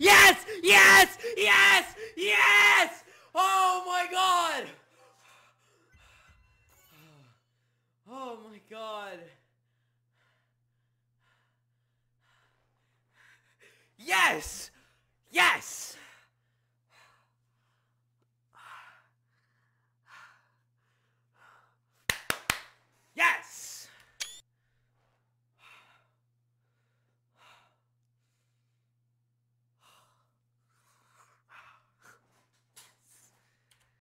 Yes! Yes! Yes! Yes! Oh my god! Oh my god. Yes! Yes!